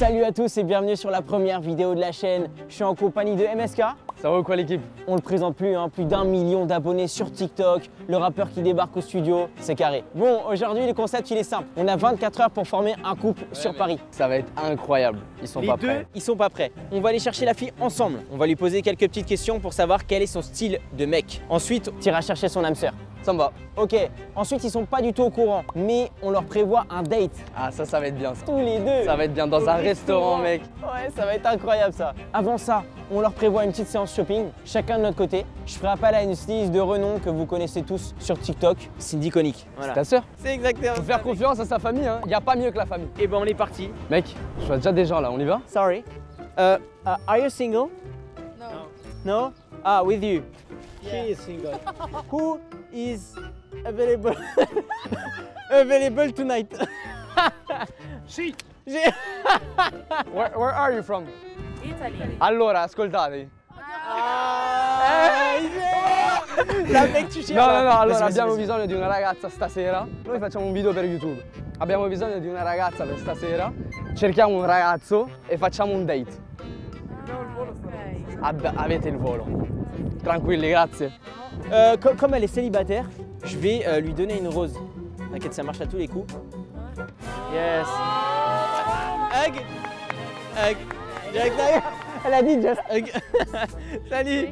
Salut à tous et bienvenue sur la première vidéo de la chaîne. Je suis en compagnie de MSK. Ça va ou quoi l'équipe? On le présente plus, hein, plus d'un million d'abonnés sur TikTok. Le rappeur qui débarque au studio, c'est carré. Bon, aujourd'hui le concept il est simple. On a 24 heures pour former un couple sur Paris. Ça va être incroyable. Ils sont Les pas deux, prêts. ils sont pas prêts. On va aller chercher la fille ensemble. On va lui poser quelques petites questions pour savoir quel est son style de mec. Ensuite, tu iras chercher son âme sœur. Ça me va. Ok, ensuite ils sont pas du tout au courant, mais on leur prévoit un date. Ah ça, ça va être bien. Ça, Tous les deux. Ça va être bien dans Au un restaurant, mec. Ouais, ça va être incroyable ça. Avant ça, on leur prévoit une petite séance shopping, chacun de notre côté. Je ferai appel à une styliste de renom que vous connaissez tous sur TikTok, Cindy Conic. Voilà. Ta sœur C'est exactement Faut faire confiance à sa famille, hein. Y a pas mieux que la famille. Et ben on est parti. Mec, je vois déjà des gens là, on y va? Sorry. Uh, uh, are you single? No. No? Ah, with you. Yeah. is single. Who is available available tonight? Sì. Where, where are you from Italy. Allora, ascoltate. Ah, yeah. La mec tu No, no, no, allora abbiamo bisogno di una ragazza stasera. Noi facciamo un video per YouTube. Abbiamo bisogno di una ragazza per stasera. Cerchiamo un ragazzo e facciamo un date. Ab- avete il volo. Tranquilli, grazie. Euh, co- comme elle est célibataire, je vais euh, lui donner une rose. T'inquiète, ça marche à tous les coups. Yes. Hug. Hug. Elle a dit just hug. Salut.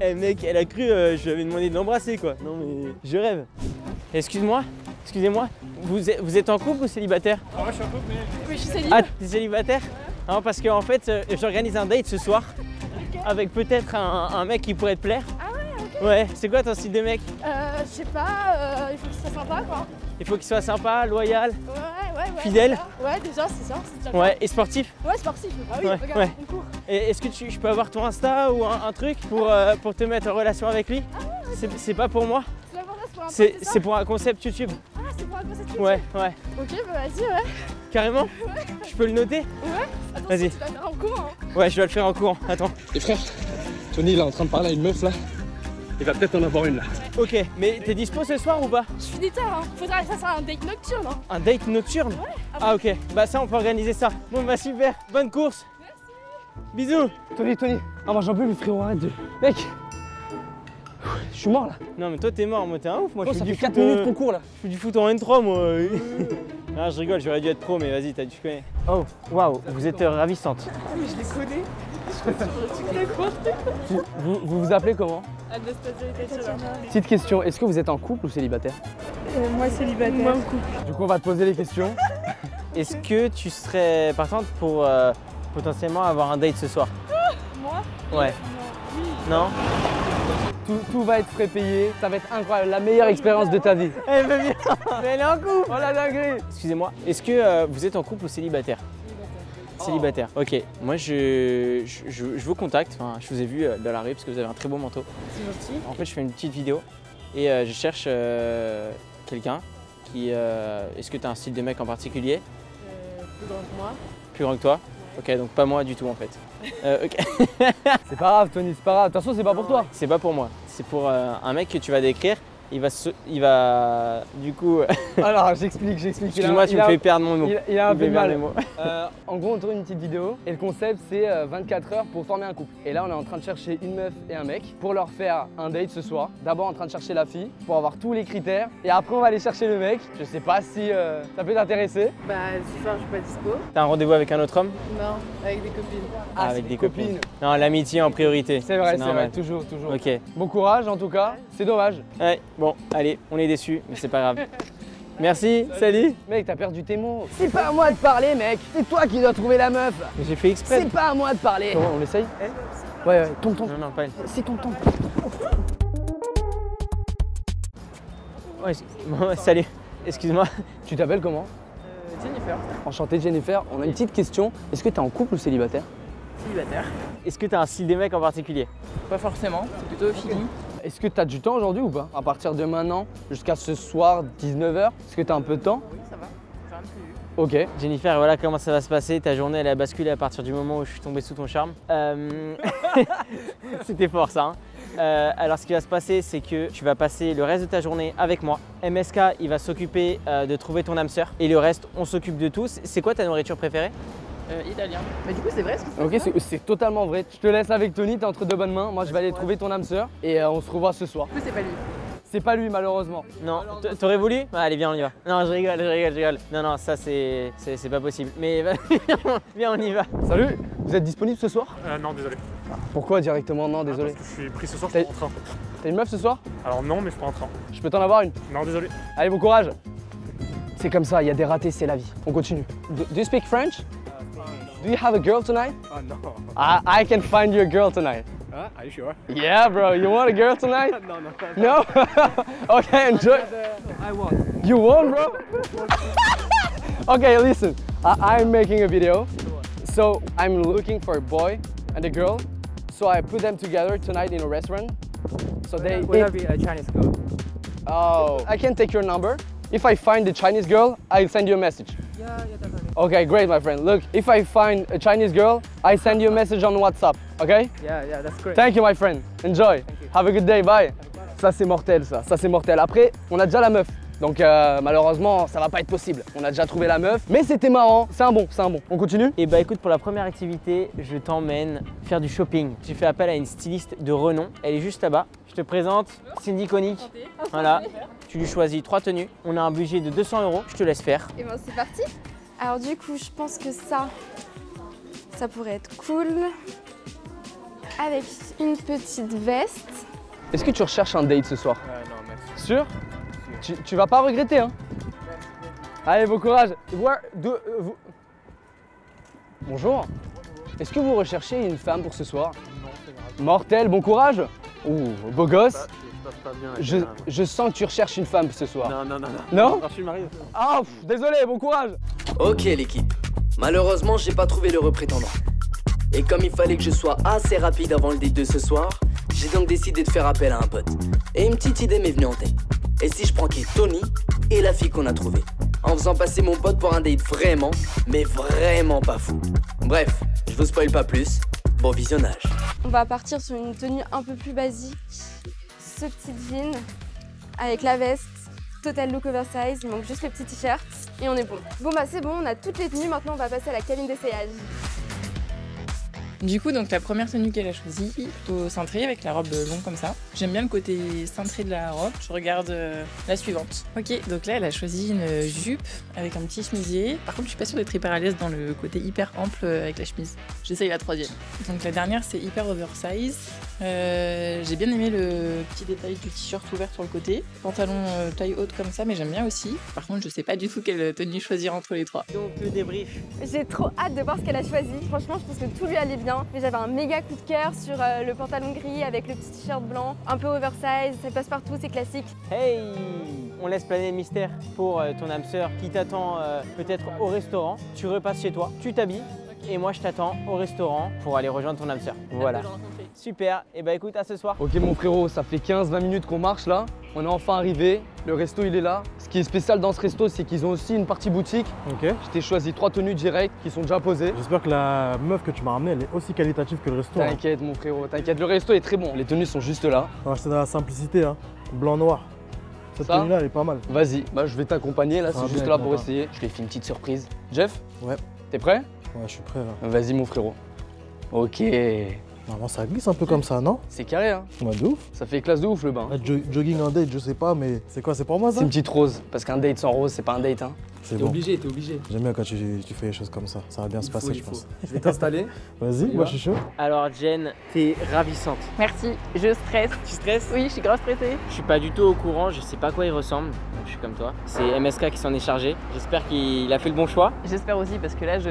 Eh mec, elle a cru, euh, je lui avais demandé de l'embrasser quoi. Non mais je rêve. Excuse-moi, excusez-moi, vous êtes, vous êtes en couple ou célibataire? Oui, je suis célibataire. Ah, t'es célibataire? Non, parce qu'en fait, euh, j'organise un date ce soir avec peut-être un, un mec qui pourrait te plaire. Ah ouais, ok. Ouais, c'est quoi ton style de mec? Euh, je sais pas, euh, il faut ce soit sympa quoi. Il faut qu'il soit sympa, loyal, Ouais, ouais, ouais. Fidèle. Ouais, déjà, c'est ça, c'est déjà ouais, et sportif? Ouais, sportif. Ah oui, Ouais, regarde, ouais. on court. Et est-ce que tu, je peux avoir ton Insta ou un, un truc pour, euh, pour te mettre en relation avec lui? C'est c'est pas pour moi, c'est pour un concept YouTube. Ah, c'est pour un concept YouTube? Ouais, ouais, Ok, bah vas-y, ouais. Carrément Je peux le noter Ouais. Attends, Vas-y. Tu vas faire en cours, hein. Ouais, je dois le faire en courant. Attends. Les frères, Tony il est en train de parler à une meuf là. Il va peut-être en avoir une là. Ok, mais t'es dispo ce soir ou pas Je finis tard, hein. Faudra que ça soit un date nocturne, hein. Un date nocturne Ah ok, bah ça on peut organiser ça. Bon bah super, bonne course Bisous Tony, Tony. Ah, moi j'en peux plus, frérot, arrête de. Mec Je suis mort là. Non mais toi t'es mort, moi t'es un ouf, moi Oh, je ça fais fait du 4 foot, minutes euh, qu'on court là. Je fais du foot en N3 moi. ah je rigole, j'aurais dû être pro mais vas-y, t'as- tu connais. Oh, waouh, vous êtes euh, ravissante. Je les connais. Vous, vous vous appelez comment? Anastasia et Tatiana. Petite question, est-ce que vous êtes en couple ou célibataire? Moi célibataire. Moi en couple. Du coup, on va te poser les questions. Est-ce que tu serais partante pour euh, potentiellement avoir un date ce soir? Moi? Ouais. Non? Tout, tout va être frais payé, ça va être incroyable, la meilleure expérience de ta vie. Elle veut bien Mais elle est en couple Oh la dinguerie Excusez-moi, est-ce que euh, vous êtes en couple ou célibataire? Célibataire. Ok, moi je, je, je- je vous contacte, enfin, je vous ai vu euh, dans la rue parce que vous avez un très beau manteau. C'est gentil. En fait, je fais une petite vidéo et euh, je cherche euh, quelqu'un qui. euh, Est-ce que tu as un style de mec en particulier? Euh, plus grand que moi. Plus grand que toi? Ok, donc pas moi du tout en fait. Euh, ok. C'est pas grave Tony, c'est pas grave, de toute façon c'est pas pour toi. C'est pas pour moi, c'est pour euh, un mec que tu vas décrire. Il va, se- il va, du coup, Alors j'explique, j'explique. Excuse-moi, tu il me a- fais perdre mon mot. Il, il a un Il peu de mal. Euh, en gros, on tourne une petite vidéo et le concept c'est euh, 24 heures pour former un couple. Et là, on est en train de chercher une meuf et un mec pour leur faire un date ce soir. D'abord, en train de chercher la fille pour avoir tous les critères et après, on va aller chercher le mec. Je sais pas si euh, ça peut t'intéresser. Bah, ce soir, je suis pas dispo. T'as un rendez-vous avec un autre homme? Non, avec des copines. Ah, avec c'est des une copines. Non, l'amitié en priorité. C'est vrai, c'est normal. vrai, toujours, toujours. Ok. Bon courage en tout cas, c'est dommage. Ouais, bon, allez, on est déçus, mais c'est pas grave. Merci, salut. Mec, t'as perdu tes mots. C'est pas à moi de parler, mec. C'est toi qui dois trouver la meuf. Mais J'ai fait exprès. C'est pas à moi de parler. on essaye Ouais, ouais, tombe, tombe. Non, non, pas elle. C'est ton tombe. Ouais, bon, salut. Excuse-moi. Tu t'appelles comment Jennifer. Enchanté Jennifer, on a une petite question. Est-ce que t'es en couple ou célibataire Célibataire. Est-ce que t'as un style des mecs en particulier? Pas forcément, c'est plutôt fini. Est-ce que t'as du temps aujourd'hui ou pas À partir de maintenant jusqu'à ce soir 19h, est-ce que t'as un peu de temps Oui, ça va. Ok. Jennifer, voilà comment ça va se passer. Ta journée, elle a basculé à partir du moment où je suis tombé sous ton charme. Euh, C'était fort ça. hein. Euh, alors ce qui va se passer, c'est que tu vas passer le reste de ta journée avec moi. MSK, il va s'occuper euh, de trouver ton âme sœur. Et le reste, on s'occupe de tout. C'est- C'est quoi ta nourriture préférée? Euh, italien. Mais du coup, c'est vrai ce que c'est Ok, c'est- totalement vrai. Je te laisse avec Tony, t'es entre deux bonnes mains. Moi, je vais aller trouver ton âme sœur et euh, on se revoit ce soir. Du coup, c'est pas lui. C'est pas lui, malheureusement. Non, t'aurais voulu? Bah, Allez, viens, on y va. Non, je rigole, je rigole, je rigole. Non, non, ça c'est pas possible. Mais bah, viens, on y va. Salut, vous êtes disponible ce soir? Euh, non, désolé. Pourquoi directement? Non, désolé. Parce que je suis pris ce soir, je prends en train. T'as une meuf ce soir? Alors non, mais je prends en train. Je peux t'en avoir une? Non, désolé. Allez, bon courage C'est comme ça, il y a des ratés, c'est la vie. On continue. Do, do you speak French? Do you have a girl tonight Oh no. I, I can find you a girl tonight. Huh? Are you sure? Yeah, bro, you want a girl tonight no, no. No? okay, enjoy. I uh, want. You won, bro? okay, listen. I, I'm making a video. So I'm looking for a boy and a girl. So I put them together tonight in a restaurant. So they. We have a Chinese girl. Oh. I can take your number. If I find the Chinese girl, I'll send you a message. Yeah, yeah, definitely. Okay, great, my friend. Look, if I find a Chinese girl, I send you a message on WhatsApp. Okay? Yeah, yeah, that's great. Thank you, my friend. Enjoy. Have a good day. Bye. Ça, c'est mortel, ça. Ça, c'est mortel. Après, on a déjà la meuf. Donc, euh, malheureusement, ça va pas être possible. On a déjà trouvé la meuf. Mais c'était marrant. C'est un bon, c'est un bon. On continue Et bah écoute, pour la première activité, je t'emmène faire du shopping. J'ai fait appel à une styliste de renom. Elle est juste là-bas. Je te présente Cindy Koenig. Voilà. Tu lui choisis trois tenues. On a un budget de 200 euros. Je te laisse faire. Et ben c'est parti. Alors du coup, je pense que ça, ça pourrait être cool. Avec une petite veste. Est-ce que tu recherches un date ce soir Uh, no, merci. Sûr? Tu, tu vas pas regretter, hein Allez, bon courage. Where do- euh, vous- Bonjour. Est-ce que vous recherchez une femme pour ce soir? Mortel, bon courage Ouh, beau gosse. Je, je sens que tu recherches une femme ce soir. Non, non, non, non. Non? Non, je suis marié. Ah, pff, désolé, bon courage Ok l'équipe, malheureusement j'ai pas trouvé l'heureux prétendant. Et comme il fallait que je sois assez rapide avant le date de ce soir, j'ai donc décidé de faire appel à un pote. Et une petite idée m'est venue en tête. Et si je pranquais Tony et la fille qu'on a trouvée En faisant passer mon pote pour un date vraiment, mais vraiment pas fou. Bref, je vous spoil pas plus, bon visionnage. On va partir sur une tenue un peu plus basique. Ce petit jean avec la veste. Total look oversize, il manque juste le petit t-shirt et on est bon. Bon bah c'est bon, on a toutes les tenues, maintenant on va passer à la cabine d'essayage. Du coup, donc la première tenue qu'elle a choisie, plutôt cintrée avec la robe longue comme ça. J'aime bien le côté cintré de la robe. Je regarde euh, la suivante. Ok, donc là, elle a choisi une jupe avec un petit chemisier. Par contre, je suis pas sûre d'être hyper à l'aise dans le côté hyper ample euh, avec la chemise. J'essaye la troisième. Donc la dernière, c'est hyper oversize. Euh, j'ai bien aimé le petit détail du t-shirt ouvert sur le côté. Pantalon euh, taille haute comme ça, mais j'aime bien aussi. Par contre, je sais pas du tout quelle tenue choisir entre les trois. Donc le débrief. J'ai trop hâte de voir ce qu'elle a choisi. Franchement, je pense que tout lui allait bien. Mais j'avais un méga coup de cœur sur euh, le pantalon gris avec le petit t-shirt blanc, un peu oversize, ça passe partout, c'est classique. Hey On laisse planer le mystère pour euh, ton âme sœur qui t'attend euh, peut-être au restaurant. Tu repasses chez toi, tu t'habilles et moi je t'attends au restaurant pour aller rejoindre ton âme sœur. Voilà. Super. Et bah écoute, à ce soir. Ok mon frérot, ça fait 15-20 minutes qu'on marche là. On est enfin arrivé. Le resto il est là. Ce qui est spécial dans ce resto, c'est qu'ils ont aussi une partie boutique. Ok. Je t'ai choisi trois tenues directes qui sont déjà posées. J'espère que la meuf que tu m'as ramenée, elle est aussi qualitative que le resto. hein. T'inquiète mon frérot, t'inquiète, le resto est très bon. Les tenues sont juste là. On va rester dans la simplicité, hein. Blanc-noir. Cette Ça tenue-là, elle est pas mal. Vas-y, bah je vais t'accompagner là, va c'est juste là pour essayer. Je lui ai fait une petite surprise. Jeff Ouais. T'es prêt? Ouais, je suis prêt là. Vas-y mon frérot. Ok. Normalement, ça glisse un peu comme ça, non C'est carré hein Ouais, de ouf. Ça fait classe de ouf le bain. Jo- jogging en date, je sais pas, mais c'est quoi C'est pour moi C'est ça une petite rose, parce qu'un date sans rose, c'est pas un date hein. C'est T'es bon. obligé, t'es obligé. J'aime bien quand tu, tu fais les choses comme ça. Ça va bien se passer, faut, je pense. faut. Je vais t'installer. Vas-y, moi va je suis chaud. Alors Jen, t'es ravissante. Merci, je stresse. Tu stresses? Oui, je suis grave stressée. Je suis pas du tout au courant, je sais pas à quoi il ressemble. Donc, je suis comme toi. C'est MSK qui s'en est chargé. J'espère qu'il a fait le bon choix. J'espère aussi parce que là, je...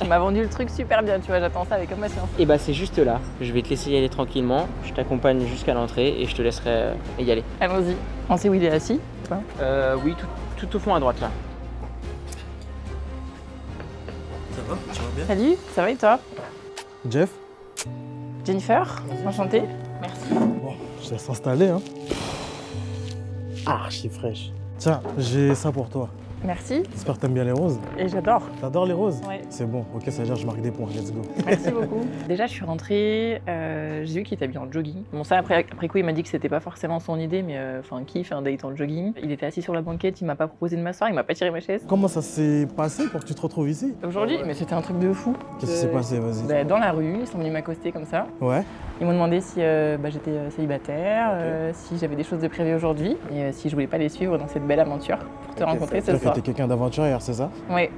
tu m'as vendu le truc super bien, tu vois, j'attends ça avec impatience. Et bah c'est juste là. Je vais te laisser y aller tranquillement. Je t'accompagne jusqu'à l'entrée et je te laisserai euh, y aller. Allons-y. On sait où il est assis Euh, oui, tout, tout au fond à droite là. Bien Salut, ça va et toi Jeff Jennifer, enchantée. Merci. Bon, je laisse s'installer, hein. Archi fraîche. Tiens, j'ai ça pour toi. Merci. J'espère que t'aimes bien les roses. Et j'adore. T'adores les roses Ouais. C'est bon, ok, ça veut dire que je marque des points, let's go. Merci beaucoup. Déjà, je suis rentrée, euh, j'ai vu qu'il était habillé en jogging. Bon, ça, après, après coup, il m'a dit que c'était pas forcément son idée, mais euh, enfin, qui fait un date en jogging Il était assis sur la banquette, il m'a pas proposé de m'asseoir, il m'a pas tiré ma chaise. Comment ça s'est passé pour que tu te retrouves ici Aujourd'hui, mais c'était un truc de fou. Qu'est-ce qui s'est passé? Vas-y. Bah, Dans la rue, ils sont venus m'accoster comme ça. Ouais. Ils m'ont demandé si euh, bah, j'étais euh, célibataire, euh, si j'avais des choses de prévues aujourd'hui et euh, si je voulais pas les suivre dans cette belle aventure pour te rencontrer ce soir. T'es quelqu'un d'aventurière, c'est ça? Ouais.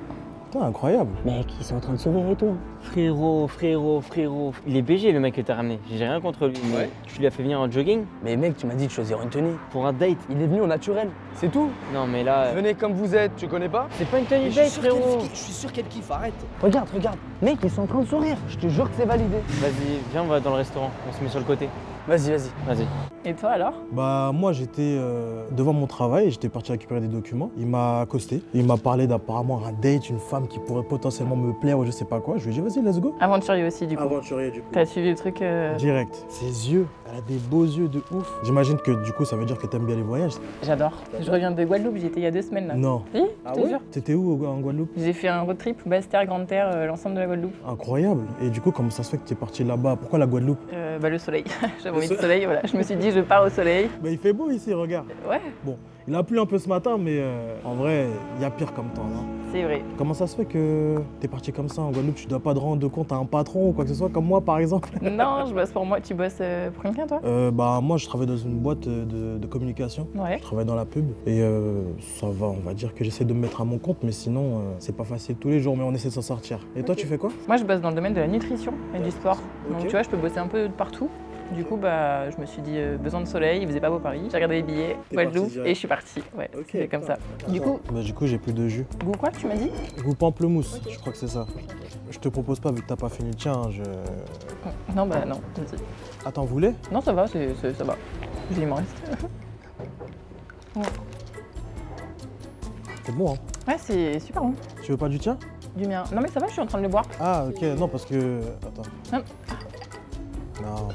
Putain, incroyable. Mec, ils sont en train de sourire et tout. Frérot, frérot, frérot. Il est BG le mec que t'as ramené. J'ai rien contre lui. mais Ouais. Tu lui as fait venir en jogging Mais mec, tu m'as dit de choisir une tenue. pour un date Il est venu au naturel, c'est tout. Non mais là, euh, Venez comme vous êtes, tu connais pas? C'est pas une tenue date sûr qu'elle frérot. kiffe, Je suis sûr qu'elle kiffe, arrête. Regarde, regarde. Mec, ils sont en train de sourire. Je te jure que c'est validé. Vas-y, viens, on va dans le restaurant. On se met sur le côté. Vas-y, vas-y. Vas-y. Et toi alors? Bah moi j'étais euh, devant mon travail, j'étais parti récupérer des documents. Il m'a accosté, il m'a parlé d'apparemment un date, une femme qui pourrait potentiellement me plaire ou je sais pas quoi. Je lui ai dit vas-y let's go. Aventurier aussi du coup. Aventurier du coup. T'as suivi le truc euh, Direct. Ses yeux, elle a des beaux yeux de ouf. J'imagine que du coup ça veut dire que t'aimes bien les voyages. J'adore. Je reviens de Guadeloupe, j'y étais il y a deux semaines là. Non. Si, je te jure. T'étais où en Guadeloupe? J'ai fait un road trip, basse terre, grande terre, euh, l'ensemble de la Guadeloupe. Incroyable. Et du coup comment ça se fait que t'es parti là-bas? Pourquoi la Guadeloupe? Euh, bah le soleil. J'avais envie de soleil, voilà. Je me suis dit je pars au soleil. Bah il fait beau ici, regarde. Ouais, Il a plu un peu ce matin mais euh, en vrai il y a pire comme temps. hein. c'est vrai. Comment ça se fait que t'es parti comme ça en Guadeloupe? Tu dois pas te rendre compte à un patron ou quoi que ce soit comme moi par exemple? Non, je bosse pour moi. Tu bosses euh, pour quelqu'un toi? Euh, bah moi je travaille dans une boîte de, de communication. Ouais. Je travaille dans la pub et euh, ça va, on va dire que j'essaie de me mettre à mon compte, mais sinon euh, c'est pas facile tous les jours, mais on essaie de s'en sortir. Et toi tu fais quoi? Moi je bosse dans le domaine de la nutrition et du sport. Donc tu vois, je peux bosser un peu de partout. Du coup, bah, je me suis dit, euh, besoin de soleil, il faisait pas beau Paris. J'ai regardé les billets, Guadeloupe, et je suis partie. Ouais, Ok, c'est comme ça. putain. Du coup, Bah du coup j'ai plus de jus. goût quoi, tu m'as dit? Goût pamplemousse, je crois que c'est ça. Je te propose pas vu que t'as pas fini le tien. Je... Non, bah non, vas-y. Ah t'en voulais Non, ça va, c'est, c'est- ça va. Il m'en reste. C'est bon hein. Ouais, c'est super bon. Tu veux pas du tien? Du mien. Non, mais ça va, je suis en train de le boire. Ah ok, non parce que... Attends. Non,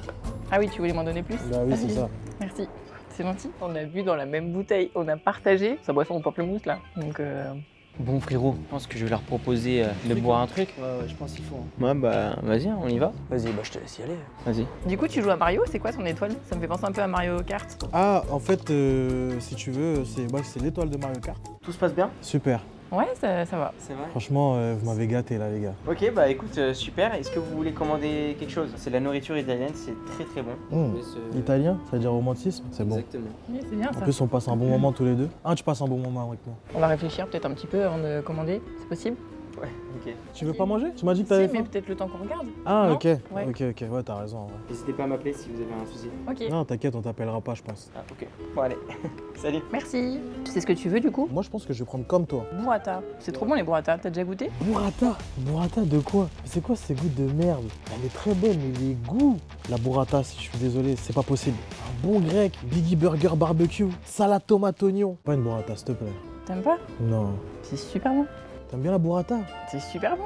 Ah oui, tu voulais m'en donner plus bah oui c'est ça. Merci. C'est gentil. On a bu dans la même bouteille, on a partagé sa boisson au pamplemousse là. Donc, euh, Bon frérot, je pense que je vais leur proposer euh, de boire un truc. Ouais, ouais, je pense qu'il faut. hein. Ouais bah vas-y, on y va. Vas-y, bah je te laisse y aller. Vas-y. Du coup, tu joues à Mario, c'est quoi ton étoile? Ça me fait penser un peu à Mario Kart. Ah en fait euh, si tu veux, c'est l'étoile de Mario Kart. Tout se passe bien? Super. Ouais, ça, ça va. C'est vrai. Franchement euh, vous m'avez gâté là les gars. Ok bah écoute, euh, super. Est-ce que vous voulez commander quelque chose? C'est la nourriture italienne, c'est très très bon. Mais ce- Italien, ça veut dire romantisme, c'est bon. Exactement. Oui, c'est bien En ça. plus, on passe un bon moment tous les deux. Ah, tu passes un bon moment avec moi. On va réfléchir peut-être un petit peu avant de commander, c'est possible? Ouais, ok. Tu veux pas manger? Tu m'as dit que Si, t'avais mais faim peut-être le temps qu'on regarde. Ah, Non ok. Ouais. Ok, ok. Ouais, t'as raison. ouais. N'hésitez pas à m'appeler si vous avez un souci. Ok. Non, t'inquiète, on t'appellera pas, je pense. Ah ok. Bon allez. Salut. Merci. Tu sais ce que tu veux du coup? Moi, je pense que je vais prendre comme toi. Burrata. C'est trop bon les burrata. T'as déjà goûté? Burrata? Burrata de quoi? C'est quoi ces goûts de merde? Elle est très bonne, mais les goûts La burrata, si je suis désolé, c'est pas possible. Un bon grec, Biggie Burger Barbecue, salade tomate oignon. Pas une burrata, s'il te plaît. T'aimes pas? Non. C'est super bon. T'aimes bien la burrata C'est super bon.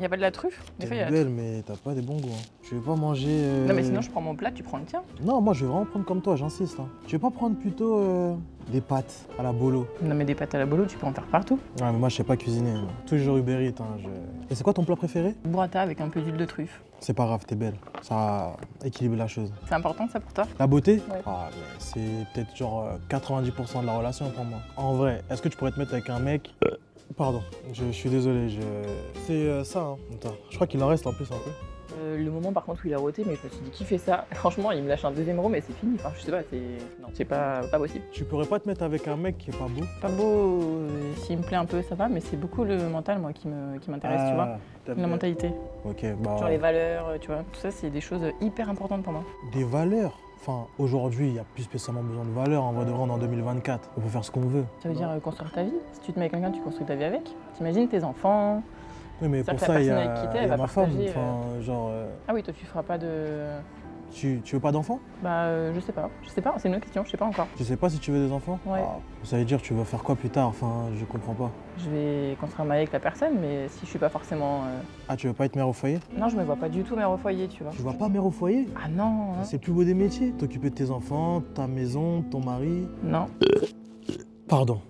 Y a pas de la truffe Des fois y a la belle, mais t'as pas des bons goûts. hein. Tu veux pas manger. euh, Non mais sinon je prends mon plat, tu prends le tien. Non, moi je vais vraiment prendre comme toi, j'insiste. hein. Tu veux pas prendre plutôt euh, des pâtes à la bolo? Non mais des pâtes à la bolo, tu peux en faire partout. Ouais, mais moi je sais pas cuisiner. Toujours Uber Eats. hein, je- Et c'est quoi ton plat préféré? Burrata avec un peu d'huile de truffe. C'est pas grave, t'es belle. Ça équilibre la chose. C'est important ça pour toi? La beauté? Ouais. Ah, c'est peut-être genre euh, 90% de la relation pour moi. En vrai, est-ce que tu pourrais te mettre avec un mec Pardon, je, je suis désolé, je... c'est euh, ça. Hein. Attends, je crois qu'il en reste en plus un peu. Euh, Le moment par contre où il a roté, mais je me suis dit qui fait ça? Franchement, il me lâche un deuxième row, mais c'est fini. Enfin, je sais pas, c'est. Non, c'est pas, pas possible. Tu pourrais pas te mettre avec un mec qui est pas beau? Pas beau, euh, s'il me plaît un peu, ça va, mais c'est beaucoup le mental, moi, qui me- qui m'intéresse, tu vois. Ah, La mentalité. Ok, bah. Genre les valeurs, euh, tu vois. Tout ça, c'est des choses hyper importantes pour moi. Des valeurs? Enfin, aujourd'hui, il n'y a plus spécialement besoin de valeurs. En vrai de vrai, en 2024. On peut faire ce qu'on veut. Ça veut dire euh, construire ta vie. Si tu te mets avec quelqu'un, tu construis ta vie avec. T'imagines tes enfants. Oui, mais pour ça, il y a, y ma femme. Enfin, genre, euh, Ah oui, toi, tu feras pas de. Tu, tu veux pas d'enfants? Bah, euh, je sais pas. Je sais pas, c'est une autre question, je sais pas encore. Tu sais pas si tu veux des enfants? Ouais. Ah, Ça veut dire tu veux faire quoi plus tard? Enfin, je comprends pas. Je vais construire ma vie avec la personne, mais si je suis pas forcément. euh, Ah, tu veux pas être mère au foyer? Non, je me vois pas du tout mère au foyer, tu vois. Tu vas pas mère au foyer? Ah non, hein. C'est le plus beau des métiers. T'occuper de tes enfants, ta maison, ton mari. non. Pardon.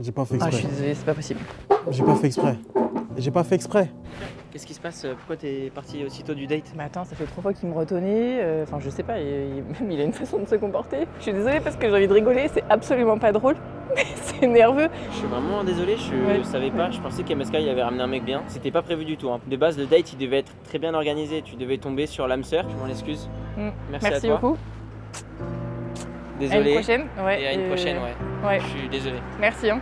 J'ai pas fait Ah, je exprès. suis désolée, c'est pas possible. J'ai pas fait exprès. J'ai pas fait exprès. Qu'est-ce qui se passe? Pourquoi t'es parti aussitôt du date? Mais attends, ça fait trois fois qu'il me retenait. euh, Enfin, je sais pas, il- il- même il a une façon de se comporter. Je suis désolée parce que j'ai envie de rigoler, c'est absolument pas drôle. Mais c'est nerveux. Je suis vraiment désolé, je Ouais. savais pas. Je pensais qu'MSK il avait ramené un mec bien. C'était pas prévu du tout. hein. De base, le date il devait être très bien organisé. Tu devais tomber sur l'âme sœur. Je m'en excuse. Mm. Merci, Merci, à toi. beaucoup. À Désolé. une prochaine. Ouais, Et à une euh, prochaine, ouais. Ouais, Je suis désolé. merci. Hein.